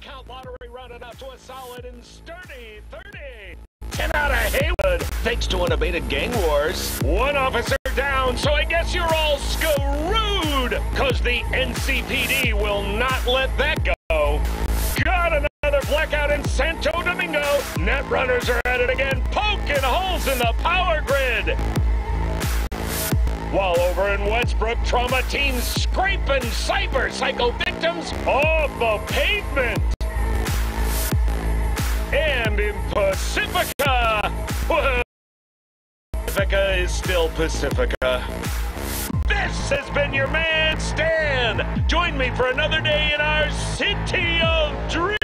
count lottery rounded out to a solid and sturdy 30. 10 out of Heywood. Thanks to unabated gang wars. One officer down, so I guess you're all screwed. Cause the NCPD will not let that go. Got another blackout in Santo Domingo. Net runners are at it again, poking holes in the power grid. While over in Westbrook, trauma teams scraping cyber psycho victims off the pavement. And in Pacifica, Pacifica is still Pacifica. This has been your man, Stan. Join me for another day in our city of dreams.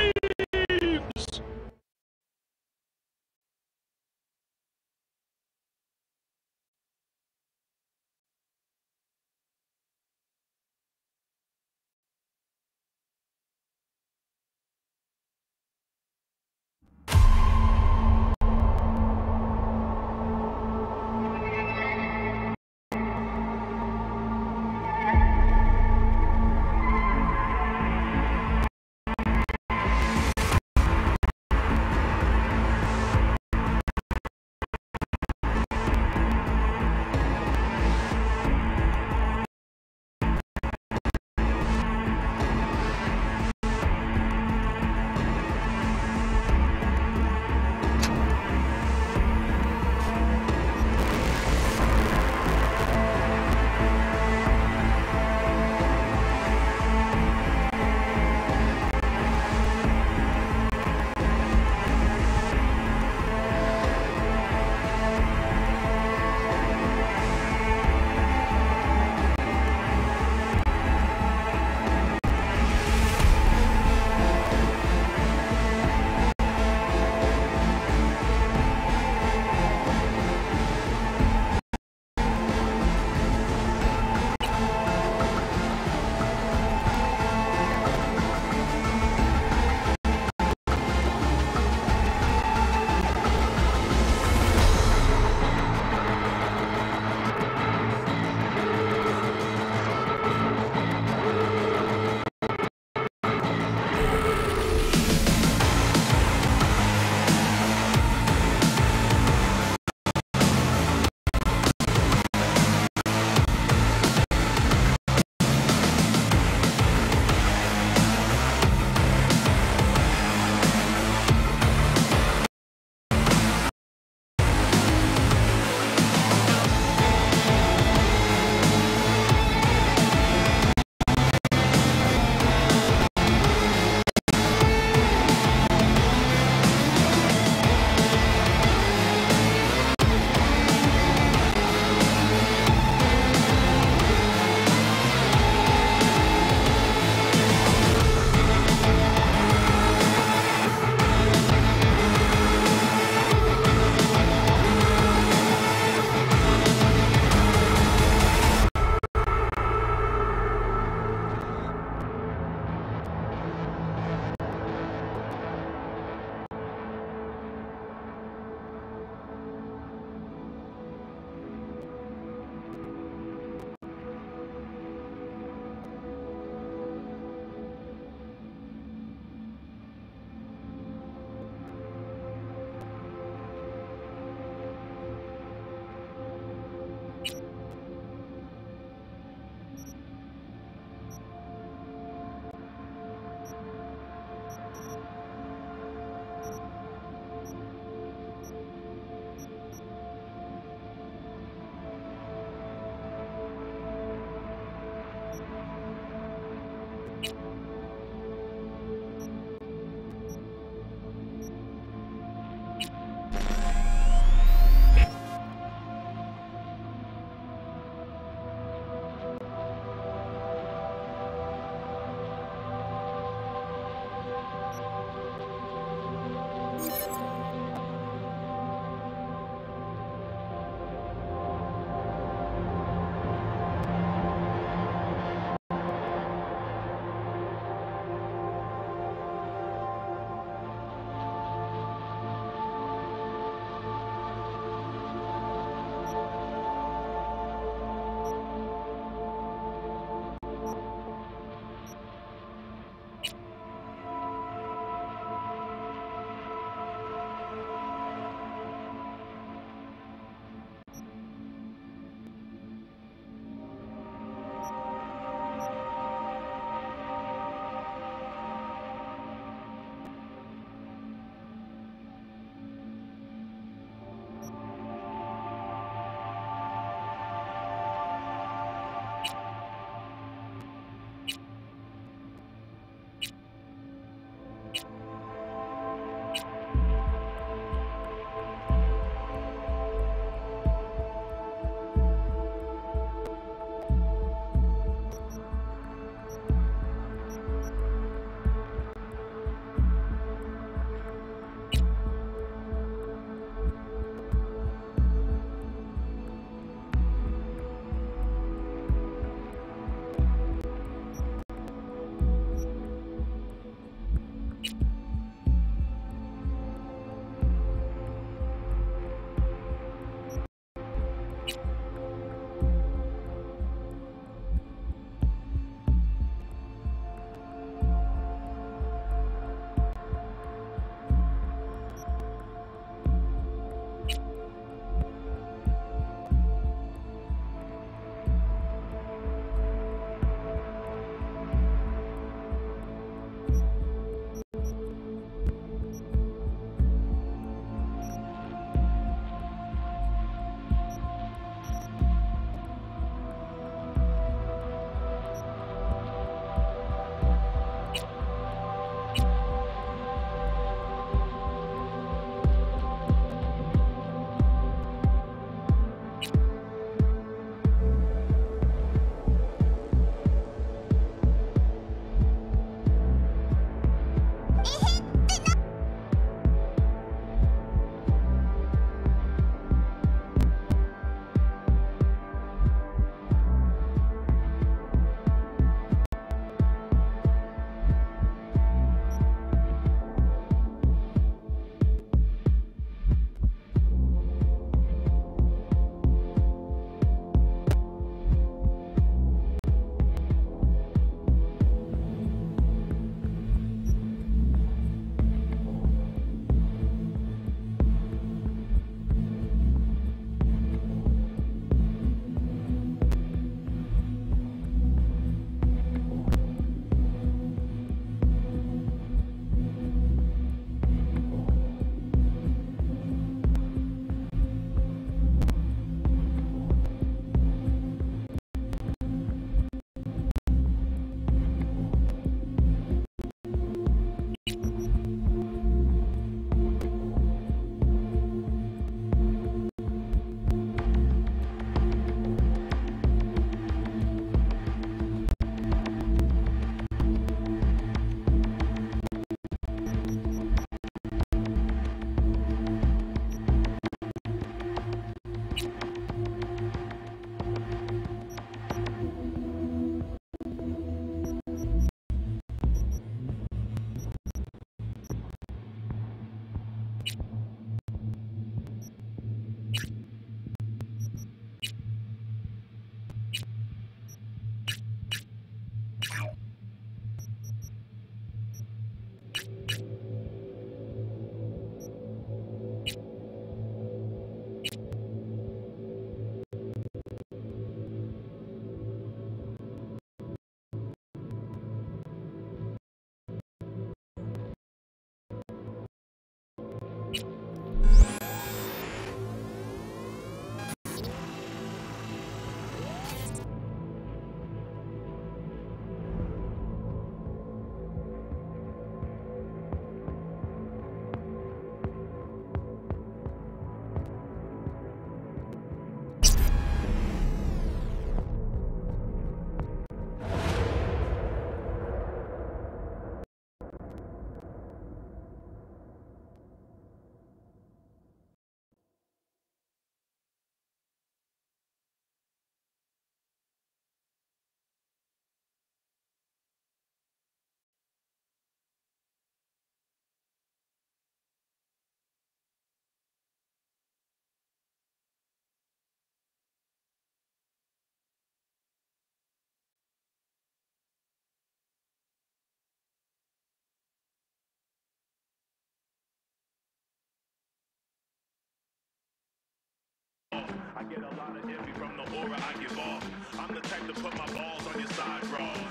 I get a lot of envy from the aura I give off. I'm the type to put my balls on your side, bro.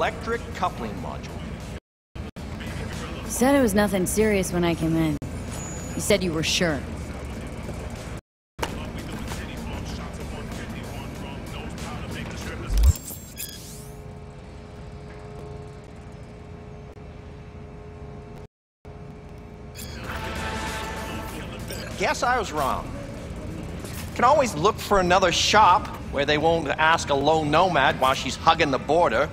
Electric coupling module. Said it was nothing serious when I came in. You said you were sure. Guess I was wrong. Can always look for another shop where they won't ask a lone nomad while she's hugging the border.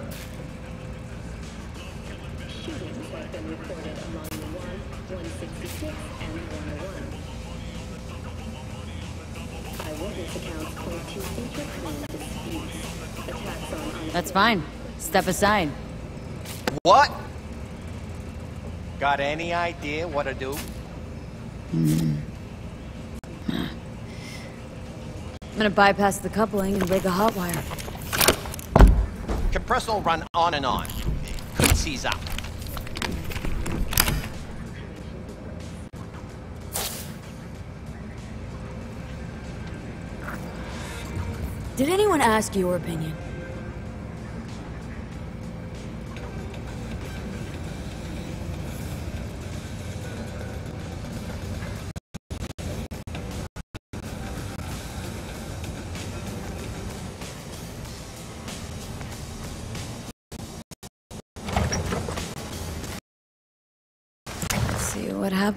Fine. Step aside. What? Got any idea what to do? Hmm. I'm gonna bypass the coupling and break a hot wire. Compressor will run on and on. Could seize up. Did anyone ask your opinion?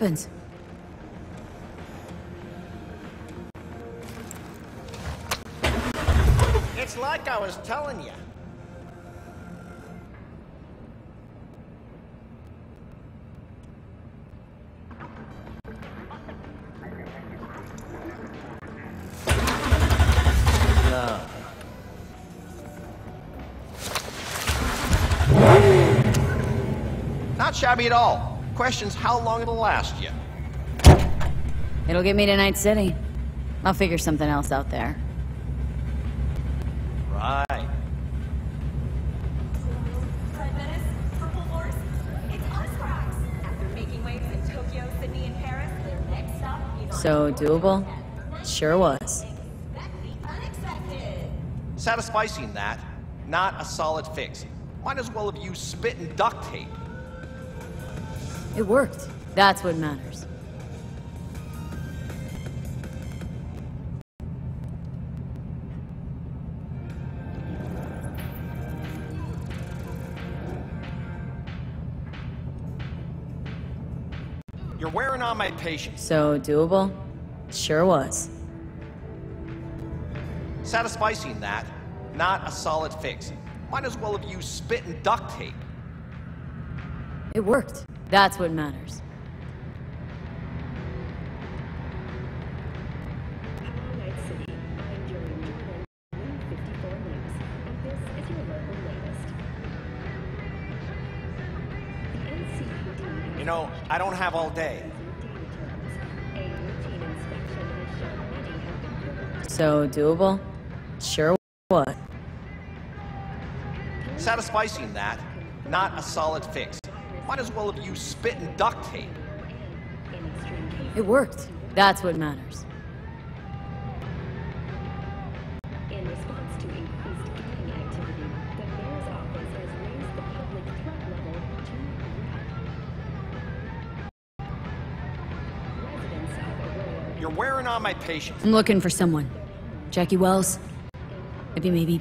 Happens. It's like I was telling you. Not shabby at all. Question's how long it'll last you. It'll get me to Night City. I'll figure something else out there. Right. Red Menace, Purple Force, it's us, Cracks! After making waves in Tokyo, Sydney, and Paris, the next stop is on So doable? Sure was. Expect the unexpected. Satisficing that, not a solid fix. Might as well have used spit and duct tape. It worked. That's what matters. You're wearing on my patience. So doable? Sure was. Satisficing that, not a solid fix. Might as well have used spit and duct tape. It worked. That's what matters. Night City. I'm Jordan Jordan, N54 News, and this is your local latest. The NCPD has You know, I don't have all day. A routine inspection has shown many have been perpetrated. So doable? Sure what? Satisficing that, not a solid fix. Might as well have used spit and duct tape. In extreme cases, It worked. That's what matters. In response to increased gang activity, the mayor's office has raised the public threat level to red. Residents of Aurora You're wearing on my patience. I'm looking for someone. Jackie Wells? Maybe, maybe.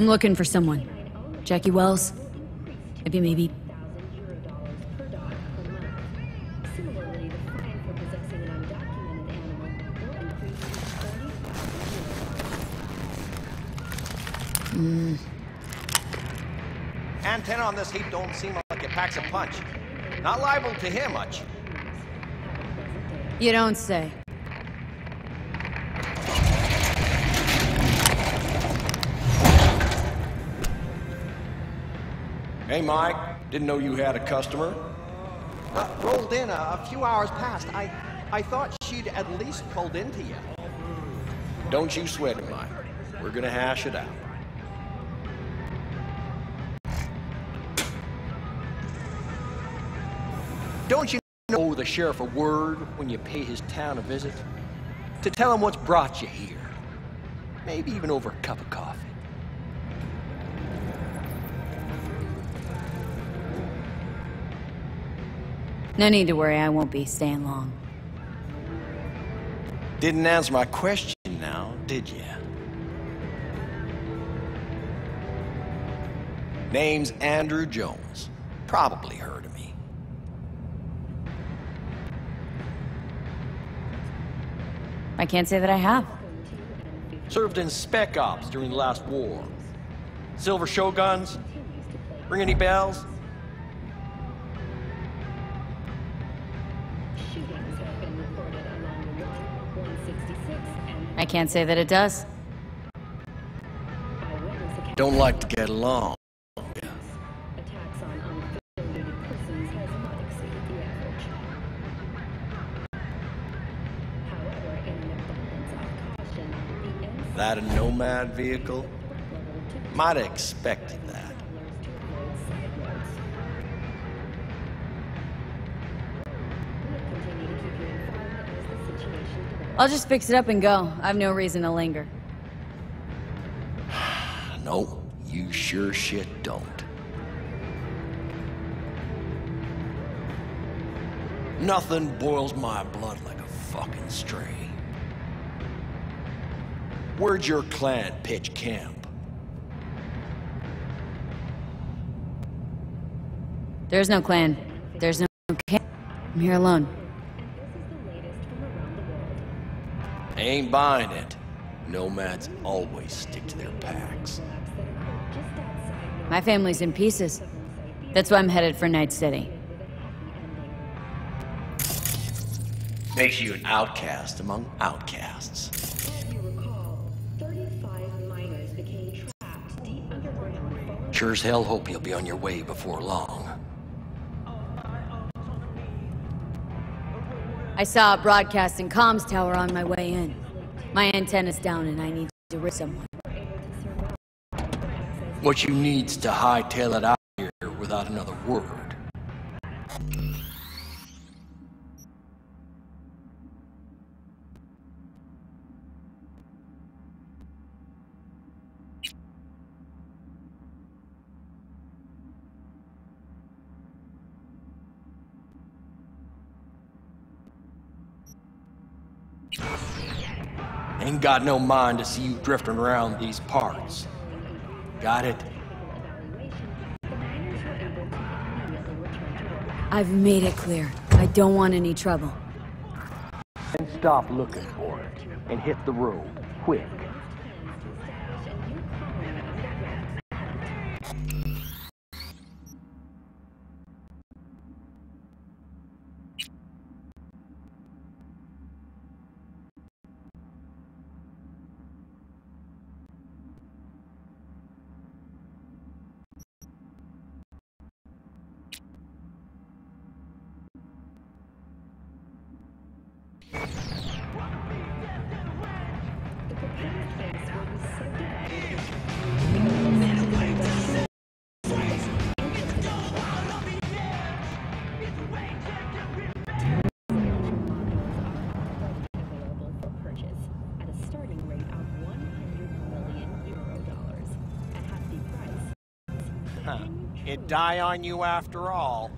I'm looking for someone. Jackie Wells? Maybe, maybe. 1,000 euro dollars per dog per month. Similarly, the fine for possessing an undocumented animal will increase to 40,000 euro. Antenna on this heap don't seem like it packs a punch. Not liable to hear much. You don't say. Hey, Mike. Didn't know you had a customer. Uh, rolled in a, a few hours past. I, I thought she'd at least pulled into you. Don't you sweat it, Mike. We're gonna hash it out. Don't you know the sheriff a word when you pay his town a visit? To tell him what's brought you here. Maybe even over a cup of coffee. No need to worry, I won't be staying long. Didn't answer my question now, did you? Name's Andrew Jones. Probably heard of me. I can't say that I have. Served in Spec Ops during the last war. Silver Shoguns? Ring any bells? I can't say that it does. Don't like to get along. That a nomad vehicle? Might have expected that. I'll just fix it up and go. I've no reason to linger. No, you sure shit don't. Nothing boils my blood like a fucking stray. Where'd your clan pitch camp? There's no clan. There's no camp. I'm here alone. Ain't buying it. Nomads always stick to their packs. Attacks that occurred just outside My family's in pieces. That's why I'm headed for Night City. Makes you an outcast among outcasts. As you recall, 35 miners became trapped deep underground following Sure as hell hope you'll be on your way before long. I saw a broadcasting comms tower on my way in. My antenna's down and I need to reach someone. What you need's to hightail it out here without another word. Got no mind to see you drifting around these parts. Got it? I've made it clear. I don't want any trouble. Then stop looking for it and hit the road quick. It'd die on you after all.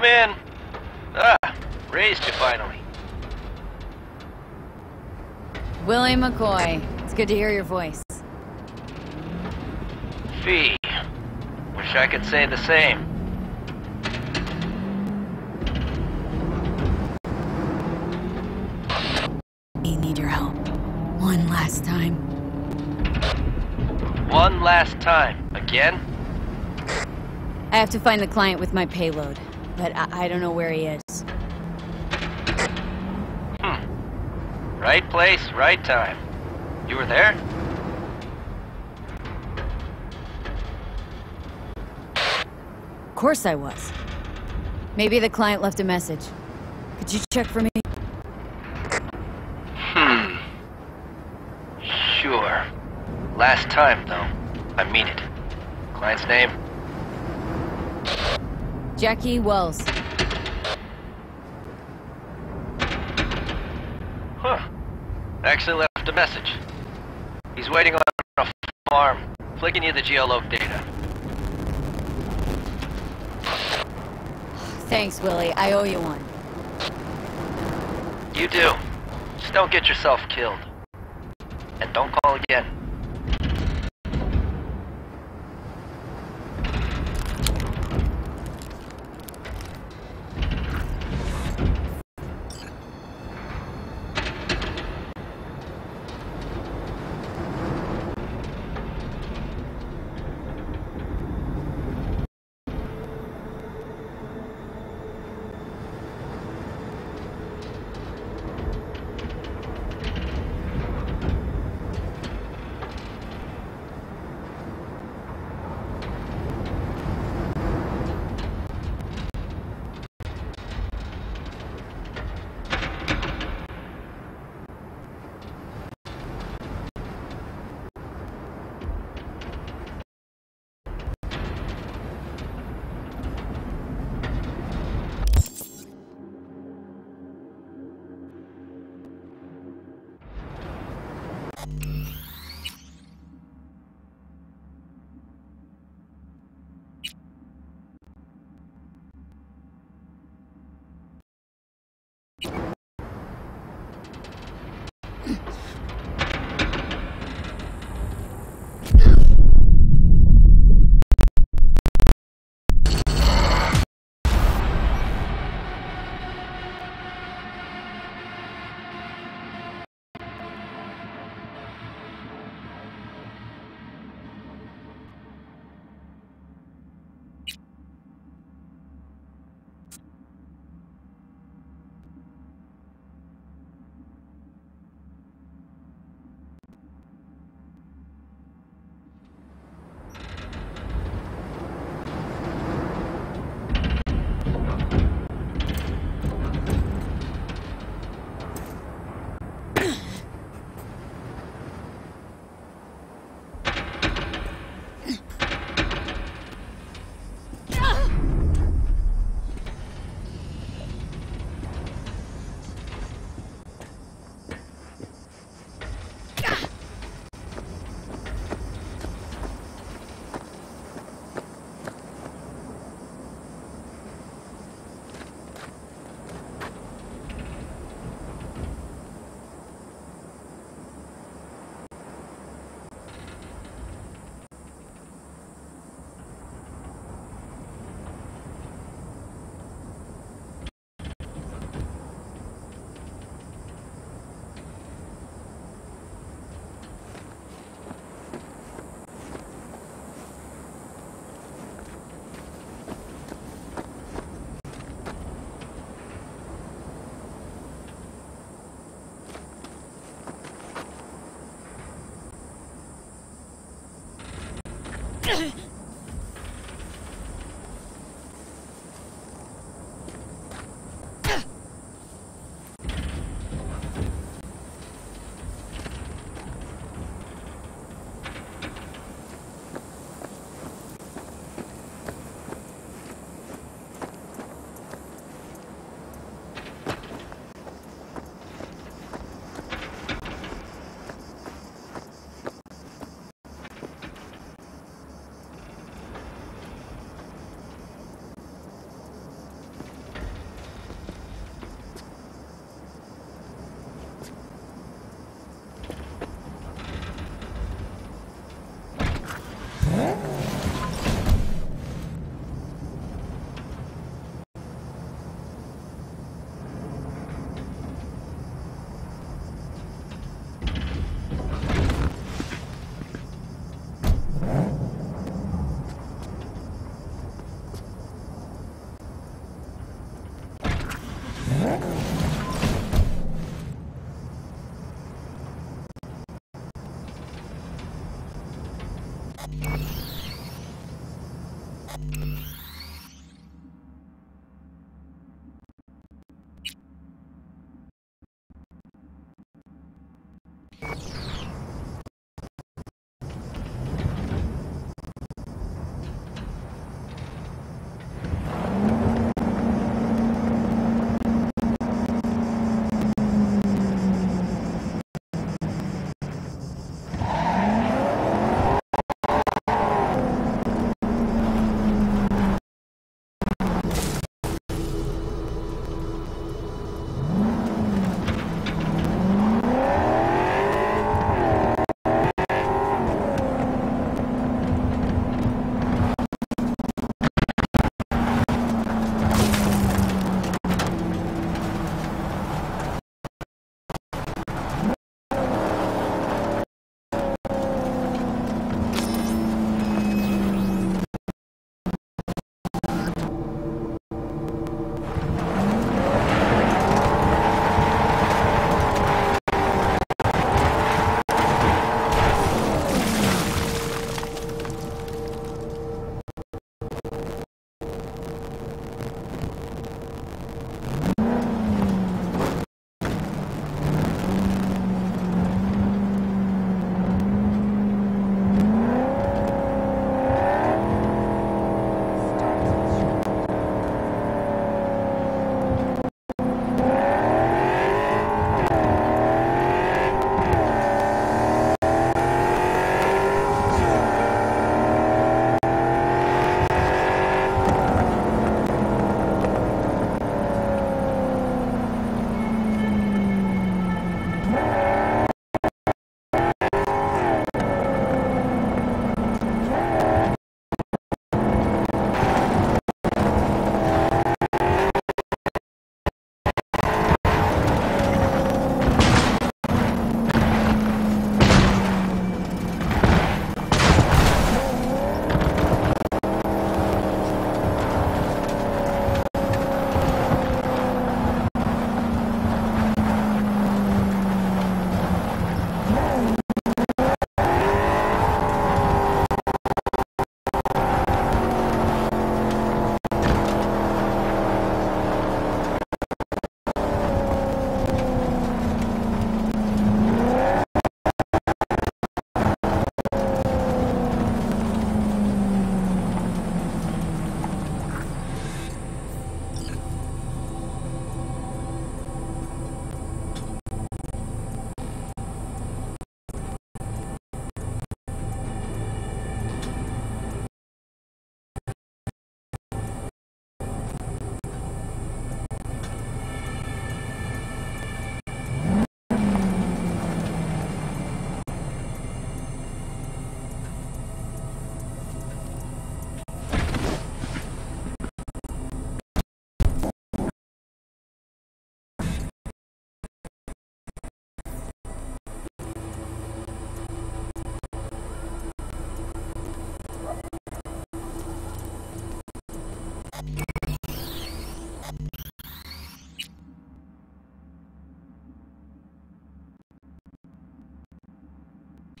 Come in. Ah, raised you finally. Willie McCoy. It's good to hear your voice. Fee. Wish I could say the same. We need your help. One last time. One last time. Again? I have to find the client with my payload, but I, I don't know where he is. Right place, right time. You were there? Of course I was. Maybe the client left a message. Could you check for me? Hmm. Sure. Last time, though. I mean it. Client's name? Jackie Wells. Huh. Actually left a message. He's waiting on a farm, flicking you the geoloc data. Thanks, Willie. I owe you one. You do. Just don't get yourself killed. And don't call again.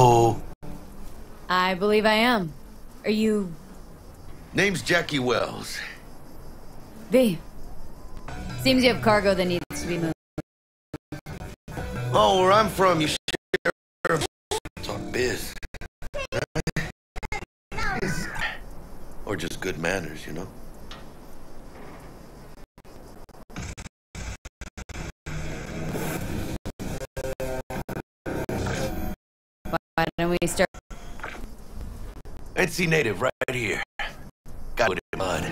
Oh, I believe I am. Are you name's Jackie Welles. V? Seems you have cargo that needs to be moved. Oh, where I'm from, you It's on biz. Or just good manners, you know? Why don't we start? NC native right here. Got it in mud.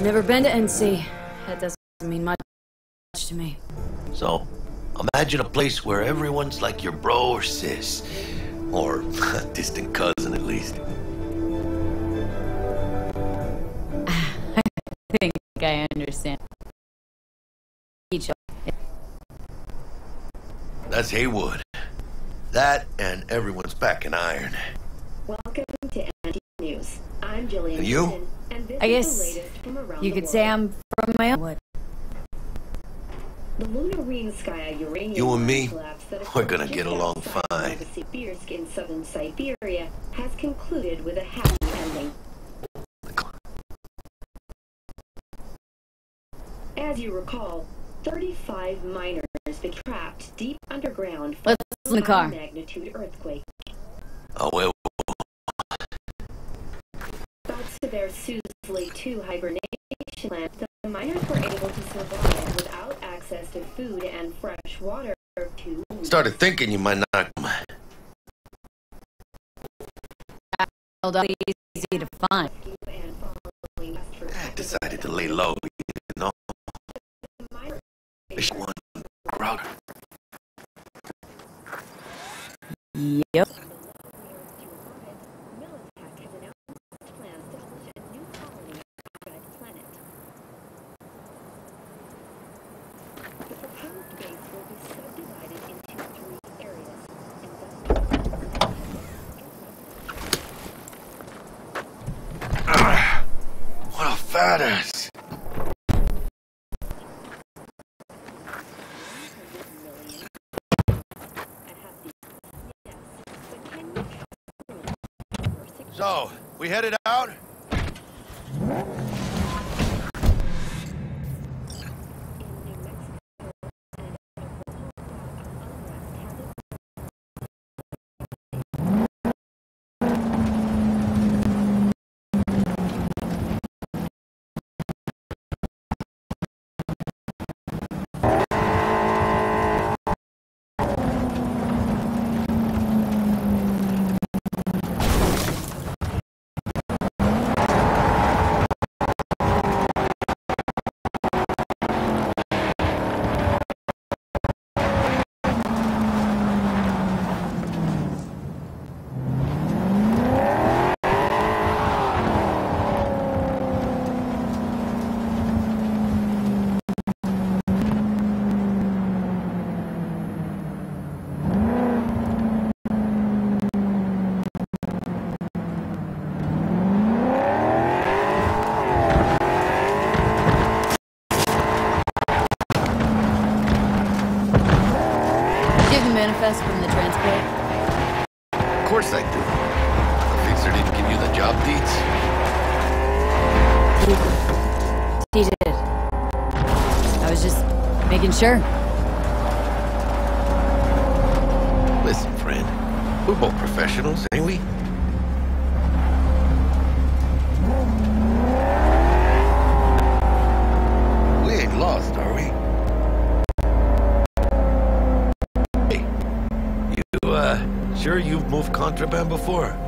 Never been to NC. That doesn't mean much to me. So, imagine a place where everyone's like your bro or sis. Or a distant cousin, at least. I think I understand. Each other. That's Heywood. That and everyone's back in iron. Welcome to Anti News. I'm Jillian. And you? Gibson, And this I is guess the latest from around You the could say. I'm from my own. What? The Lunar Rinskaya uranium You and me, we're gonna get along fine. Novosibirsk in southern Siberia has concluded with a happy ending. As you recall, 35 miners been trapped deep underground Let's in the car. magnitude earthquake. Oh, well, Thanks to their Suzley 2 hibernation plan, the miners were able to survive without access to food and fresh water for two weeks. started thinking you might not come. Easy to find. And following west for I decided to lay low, you know? Areas. Ah, what a fat ass. So, we headed sure. Listen, friend. We're both professionals, ain't we? We ain't lost, are we? Hey, you, uh, sure you've moved contraband before?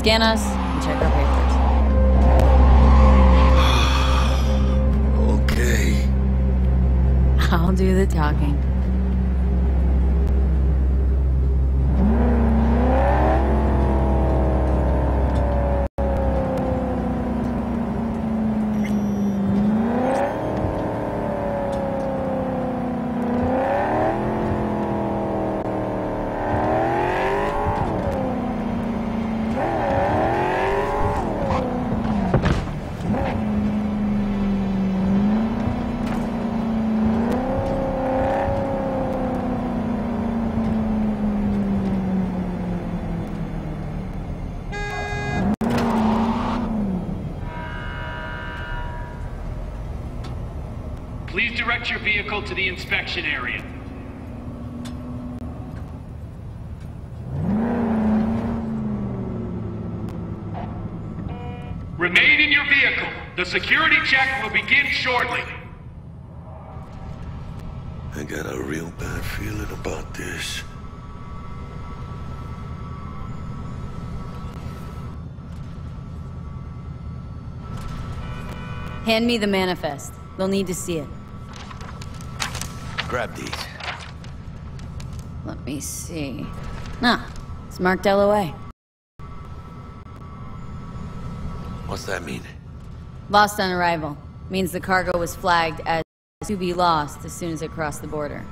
Scan us vehicle to the inspection area. Remain in your vehicle. The security check will begin shortly. I got a real bad feeling about this. Hand me the manifest. They'll need to see it. Grab these. Let me see. Ah, it's marked LOA. What's that mean? Lost on arrival. Means the cargo was flagged as to be lost as soon as it crossed the border.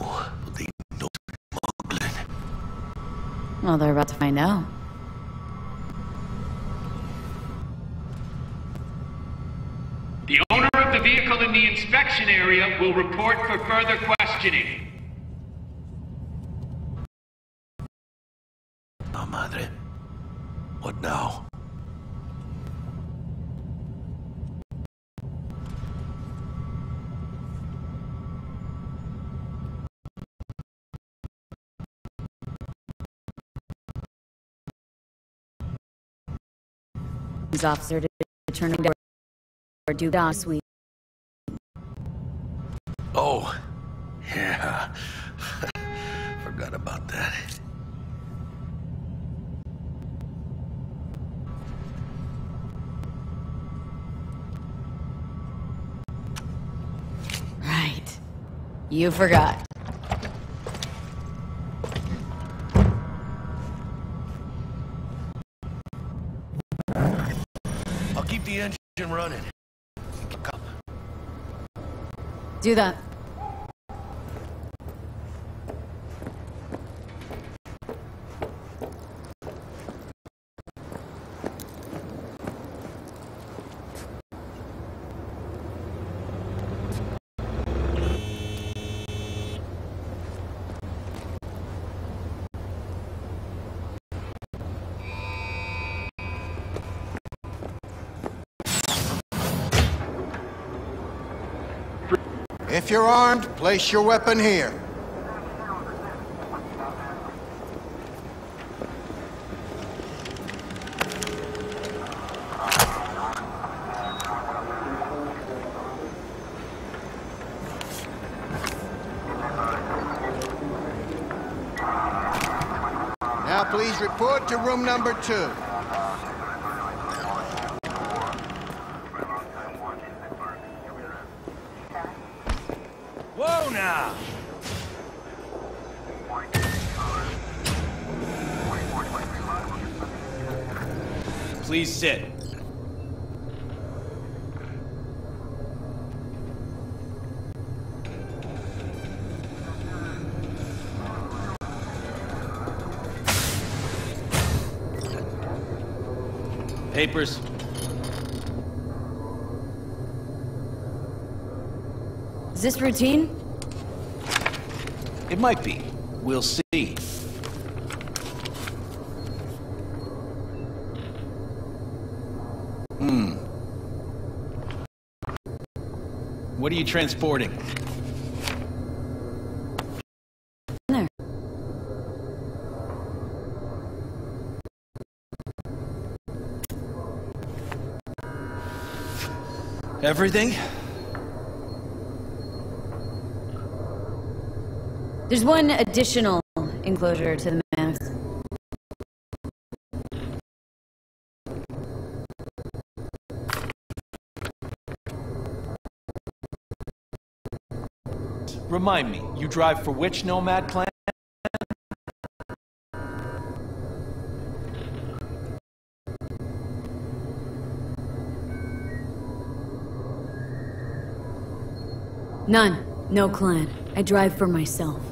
Oh, they know smuggling. Well, they're about to find out. Inspection area will report for further questioning. Oh, madre. What now? His officer to turning down or do down suite. Oh, yeah. Forgot about that. Right. You forgot. I'll keep the engine running. Do that. If you're armed, place your weapon here. Papers. Is this routine? It might be. We'll see. Hmm. What are you transporting? Everything? There's one additional enclosure to the mass. Remind me, you drive for which Nomad clan? None. No clan. I drive for myself.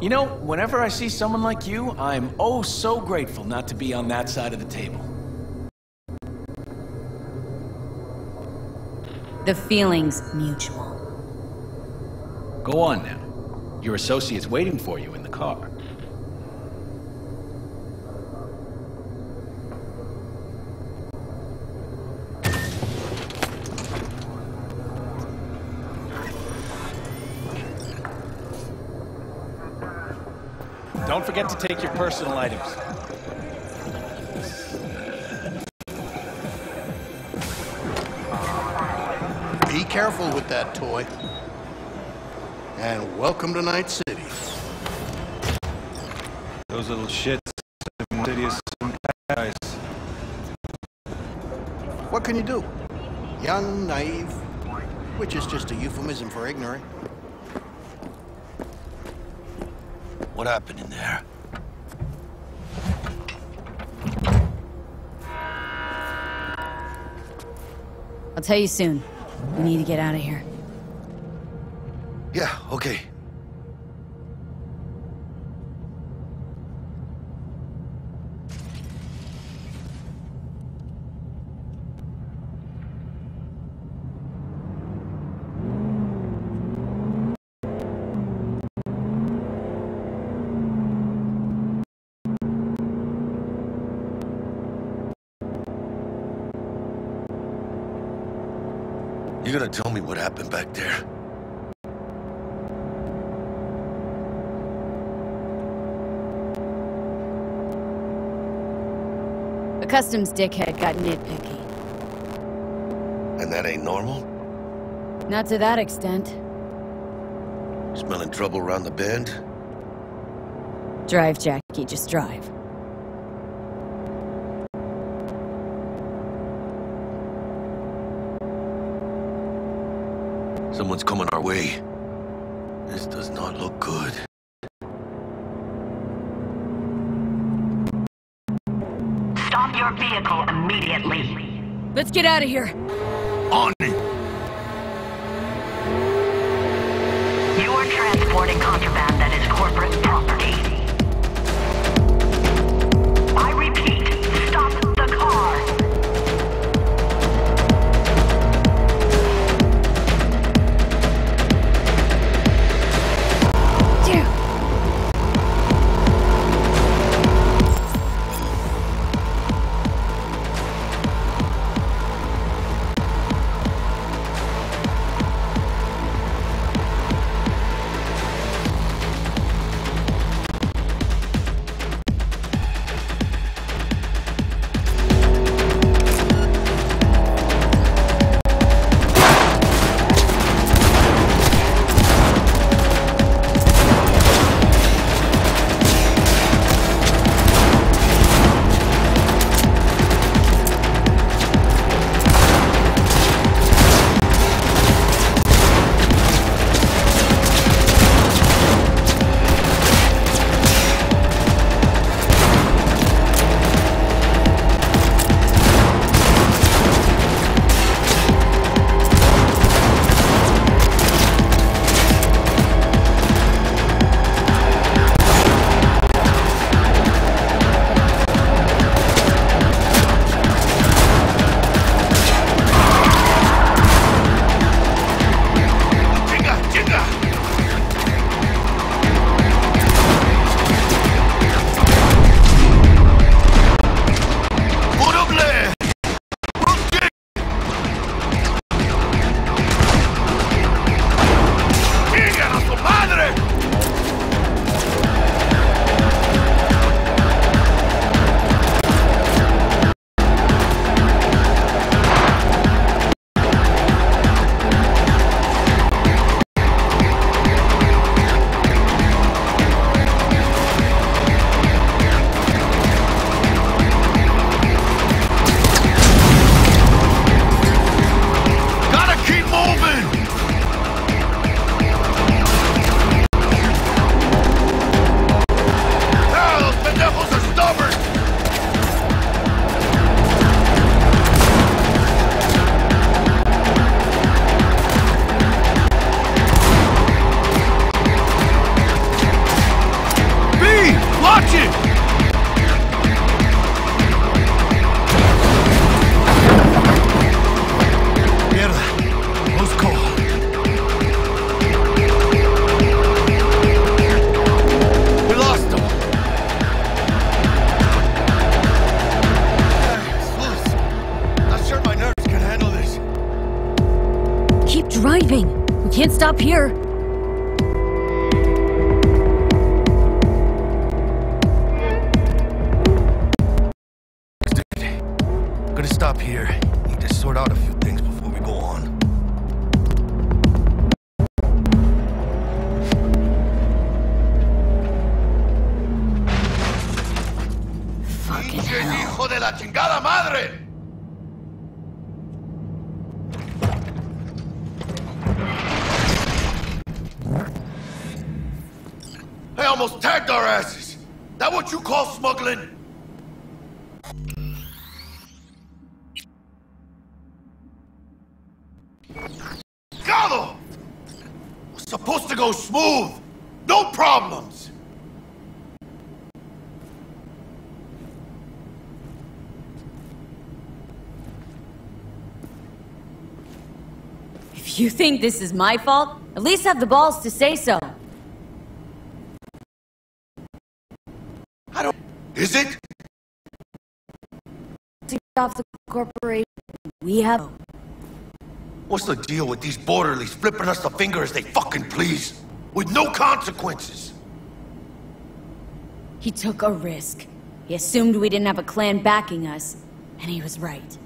You know, whenever I see someone like you, I'm oh so grateful not to be on that side of the table. The feeling's mutual. Go on now. Your associate's waiting for you in the car. Don't forget to take your personal items. Be careful with that toy. And welcome to Night City. Those little shits. Insidious guys. What can you do? Young, naive, which is just a euphemism for ignorant. What happened in there? I'll tell you soon. We need to get out of here. Yeah, okay. You gonna tell me what happened back there? A customs dickhead got nitpicky. And that ain't normal? Not to that extent. Smelling trouble around the bend? Drive, Jackie, just drive. Someone's coming our way. This does not look good. Stop your vehicle immediately. Let's get out of here. Stop here. Think this is my fault, at least have the balls to say so. I don't. Is it? To get off the corporation, we have. What's the deal with these borderlies flipping us the finger as they fucking please? With no consequences? He took a risk. He assumed we didn't have a clan backing us, and he was right.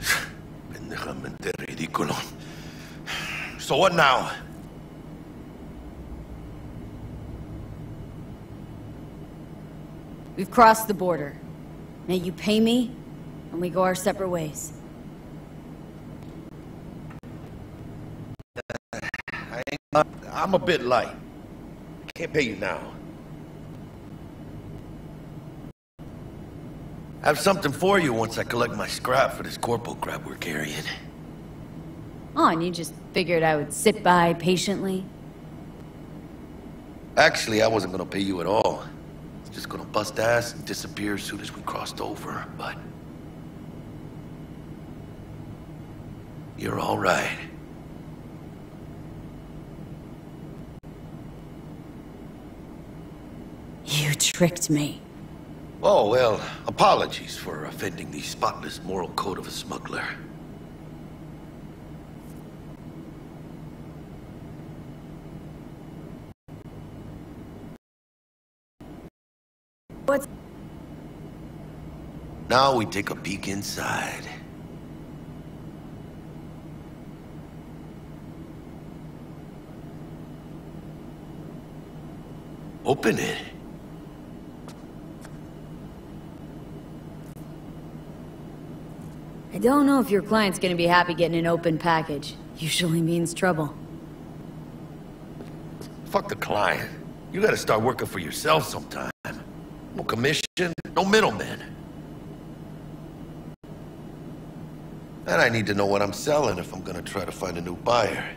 Ridículo. So what now? We've crossed the border. Now you pay me, and we go our separate ways. I ain't, I'm a bit light. Can't pay you now. I have something for you once I collect my scrap for this corporal crap we're carrying. Oh, and you just figured I would sit by patiently? Actually, I wasn't gonna pay you at all. I was just gonna bust ass and disappear as soon as we crossed over, but... You're all right. You tricked me. Oh, well, apologies for offending the spotless moral code of a smuggler. What's... Now we take a peek inside. Open it. I don't know if your client's gonna be happy getting an open package. Usually means trouble. Fuck the client. You gotta start working for yourself sometime. No commission, no middlemen. And I need to know what I'm selling if I'm gonna try to find a new buyer.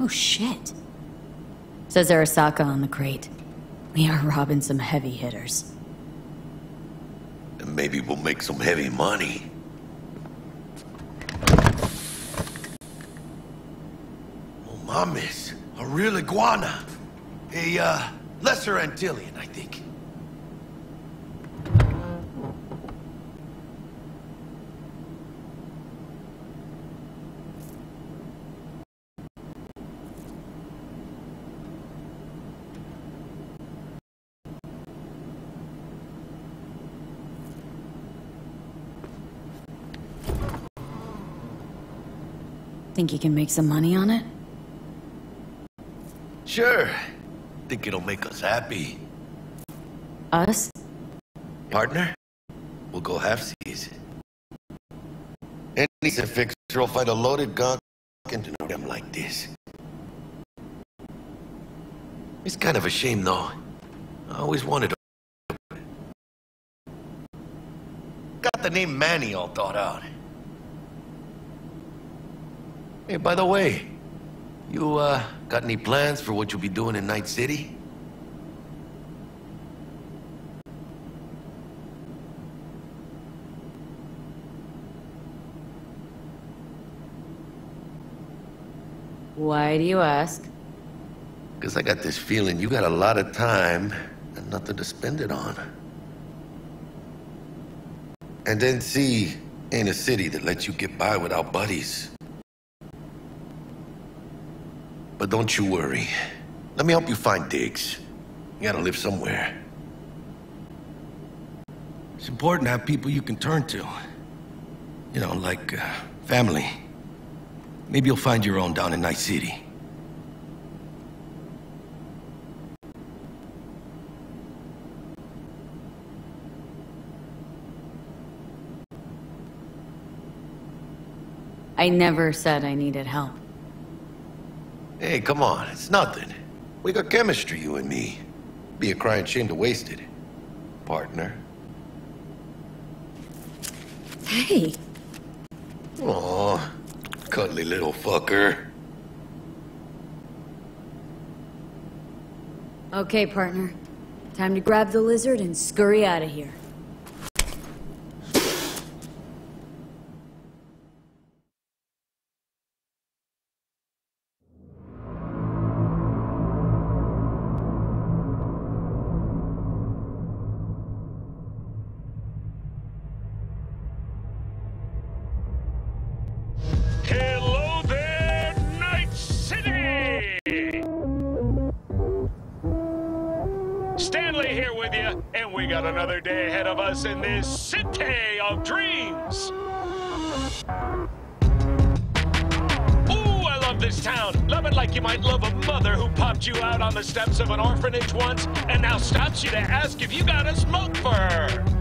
Oh shit. Says Arasaka on the crate. We are robbing some heavy hitters. And maybe we'll make some heavy money. Oh, mames. A real iguana. A, uh, lesser Antillean, I think. Think you can make some money on it? Sure. Think it'll make us happy. Us? Partner? We'll go halfsies. Any fixer will find a loaded gun into them like this. It's kind of a shame, though. I always wanted to. Got the name Manny all thought out. Hey, by the way, you, uh, got any plans for what you'll be doing in Night City? Why do you ask? Because I got this feeling you got a lot of time and nothing to spend it on. And then C ain't a city that lets you get by without buddies. But don't you worry. Let me help you find digs. You gotta live somewhere. It's important to have people you can turn to. You know, like uh, family. Maybe you'll find your own down in Night City. I never said I needed help. Hey, come on, it's nothing. We got chemistry, you and me. Be a crying shame to waste it. Partner. Hey, Aw, cuddly little fucker. okay, partner. Time to grab the lizard and scurry out of here. Town. Love it like you might love a mother who popped you out on the steps of an orphanage once and now stops you to ask if you got a smoke for her.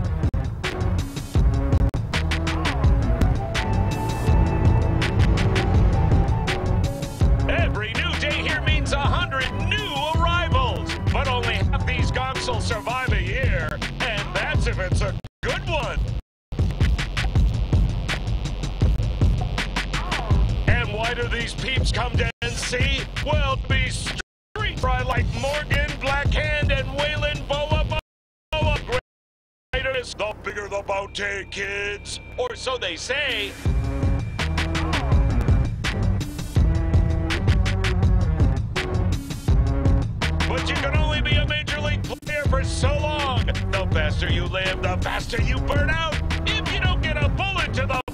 Bounty, kids. Or so they say. But you can only be a major league player for so long. The faster you live, the faster you burn out. If you don't get a bullet to the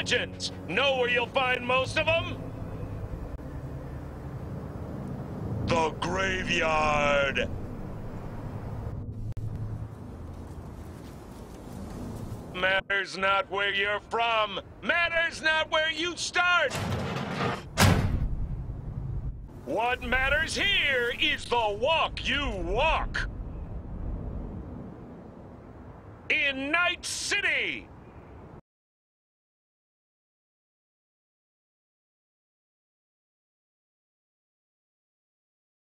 legends. Know where you'll find most of them? The graveyard. Matters not where you're from. Matters not where you start. What matters here is the walk you walk. In Night City.